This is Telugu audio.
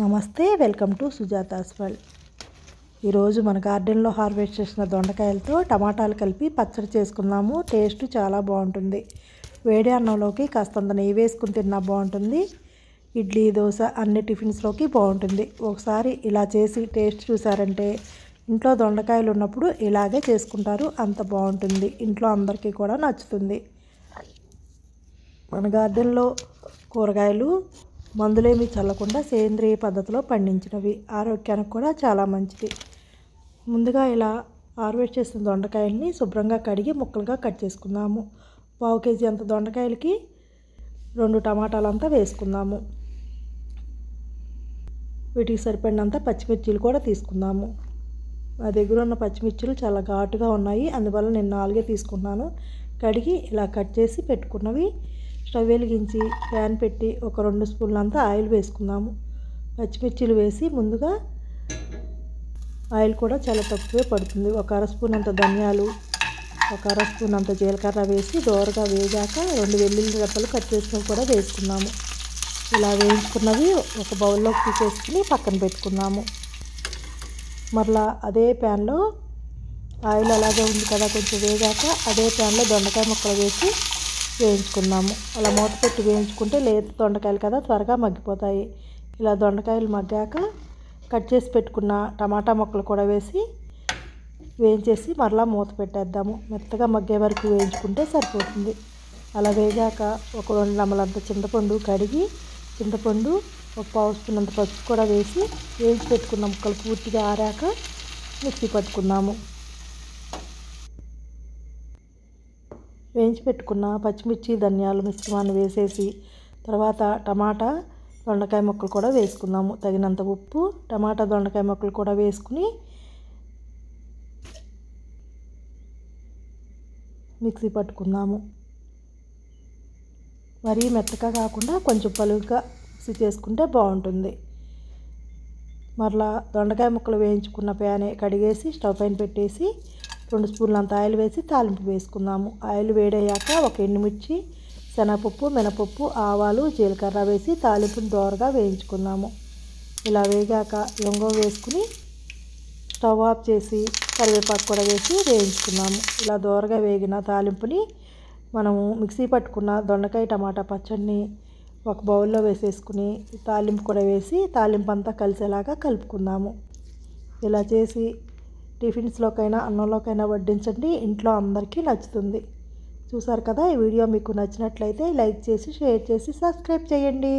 నమస్తే వెల్కమ్ టు సుజాతాస్ వరల్డ్. ఈరోజు మన గార్డెన్లో హార్వెస్ట్ చేసిన దొండకాయలతో టమాటాలు కలిపి పచ్చడి చేసుకున్నాము టేస్ట్ చాలా బాగుంటుంది. వేడి అన్నంలోకి కాస్తంత నెయ్యి వేసుకుని తిన్నా బాగుంటుంది. ఇడ్లీ దోశ అన్ని టిఫిన్స్లోకి బాగుంటుంది. ఒకసారి ఇలా చేసి టేస్ట్ చూసారంటే ఇంట్లో దొండకాయలు ఉన్నప్పుడు ఇలాగే చేసుకుంటారు. అంత బాగుంటుంది. ఇంట్లో అందరికీ కూడా నచ్చుతుంది. మన గార్డెన్లో కూరగాయలు మందులేమి చల్లకుండా సేంద్రియ పద్ధతిలో పండించినవి. ఆరోగ్యానికి కూడా చాలా మంచిది. ముందుగా ఇలా హార్వెస్ట్ చేసిన దొండకాయల్ని శుభ్రంగా కడిగి ముక్కలుగా కట్ చేసుకుందాము. పావు కేజీ అంత దొండకాయలకి రెండు టమాటాలంతా వేసుకుందాము. వీటికి సరిపడినంత పచ్చిమిర్చీలు కూడా తీసుకుందాము. నా దగ్గర ఉన్న పచ్చిమిర్చిలు చాలా ఘాటుగా ఉన్నాయి. అందువల్ల నేను నాలుగే తీసుకున్నాను కడిగి ఇలా కట్ చేసి పెట్టుకున్నవి స్టవ్ వెలిగించి ప్యాన్ పెట్టి ఒక రెండు స్పూన్లంతా ఆయిల్ వేసుకుందాము. పచ్చిమిర్చిలు వేసి ముందుగా ఆయిల్ కూడా చాలా తక్కువే పడుతుంది. ఒక అర స్పూన్ అంత ధనియాలు ఒక అర స్పూన్ అంత జీలకర్ర వేసి దోరగా వేగాక రెండు వెల్లుల్లి రెప్పలు కట్ చేసుకుని కూడా వేసుకున్నాము ఇలా వేయించుకున్నవి ఒక బౌల్లోకి తీసేసుకుని పక్కన పెట్టుకున్నాము మరలా అదే ప్యాన్లో ఆయిల్ అలాగే ఉంది కదా కొంచెం వేగాక అదే ప్యాన్లో దొండకాయ ముక్కలు వేసి వేయించుకుందాము. అలా మూత పెట్టి వేయించుకుంటే లేత దొండకాయలు కదా త్వరగా మగ్గిపోతాయి. ఇలా దొండకాయలు మగ్గాక కట్ చేసి పెట్టుకున్న టమాటా ముక్కలు కూడా వేసి వేయించేసి మరలా మూత పెట్టేద్దాము. మెత్తగా మగ్గే వరకు వేయించుకుంటే సరిపోతుంది. అలా వేగాక ఒక రెండు నమ్మలంత చింతపండు కడిగి చింతపండు ఒక పావు స్పూన్ అంత పసుపు కూడా వేసి వేయించి పెట్టుకున్న ముక్కలు పూర్తిగా ఆరాక మిక్సీ పట్టుకున్నాము వేయించి పెట్టుకున్న పచ్చిమిర్చి ధనియాలు మిశ్రమాన్ని వేసేసి తర్వాత టమాటా దొండకాయ ముక్కలు కూడా వేసుకుందాము. తగినంత ఉప్పు టమాటా దొండకాయ ముక్కలు కూడా వేసుకుని మిక్సీ పట్టుకుందాము. మరీ మెత్తగా కాకుండా కొంచెం పలుగ్గా మిక్సీ చేసుకుంటే బాగుంటుంది. మరలా దొండకాయ ముక్కలు వేయించుకున్న ప్యానే కడిగేసి స్టవ్ పైన పెట్టేసి రెండు స్పూన్లంత ఆయిల్ వేసి తాలింపు వేసుకుందాము. ఆయిల్ వేడయ్యాక ఒక ఎండుమిర్చి శనగపప్పు మినపప్పు ఆవాలు జీలకర్ర వేసి తాలింపుని దోరగా వేయించుకుందాము. ఇలా వేగాక లొంగం వేసుకుని స్టవ్ ఆఫ్ చేసి కరివేపాకు కూడా వేసి వేయించుకున్నాము ఇలా దోరగా వేగిన తాలింపుని మనము మిక్సీ పట్టుకున్న దొండకాయ టమాటా పచ్చడిని ఒక బౌల్లో వేసేసుకుని తాలింపు కూడా వేసి తాలింపు అంతా కలిసేలాగా కలుపుకుందాము. ఇలా చేసి టిఫిన్స్లోకైనా అన్నంలోకైనా వడ్డించండి. ఇంట్లో అందరికీ నచ్చుతుంది. చూసారు కదా ఈ వీడియో మీకు నచ్చినట్లయితే లైక్ చేసి షేర్ చేసి సబ్స్క్రైబ్ చేయండి.